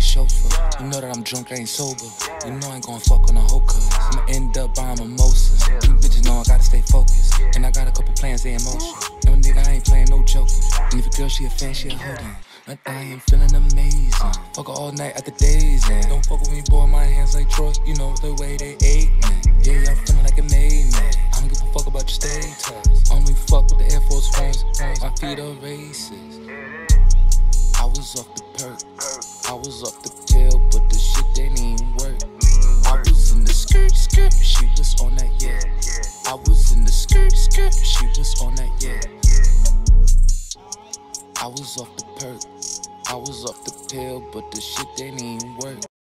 You know that I'm drunk, I ain't sober. You know I ain't gonna fuck on a hoe cuz. I'ma end up buying mimosas. You bitches know I gotta stay focused. And I got a couple plans, they in motion. No nigga, I ain't playing no joking. And if a girl, she a fan, she a holding. But I ain't feeling amazing. Fuck all night at the days and don't fuck with me, boy. My hands like Troy, you know the way they ate me. Yeah, I'm feeling like a made man. I don't give a fuck about your status. Only fuck with the Air Force Ones. My feet are racist. I was off the perk, I was off the pill, but the shit didn't even work. I was in the skirt, skirt, she was on that, yeah. I was in the skirt, skirt, she was on that, yeah. I was off the perk, I was off the pill, but the shit didn't even work.